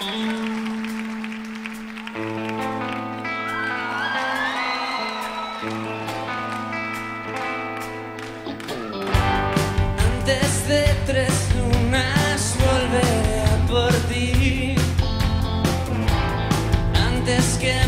Antes de tres lunas volveré por ti. Antes que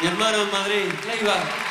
Mi hermano en Madrid, Leiva.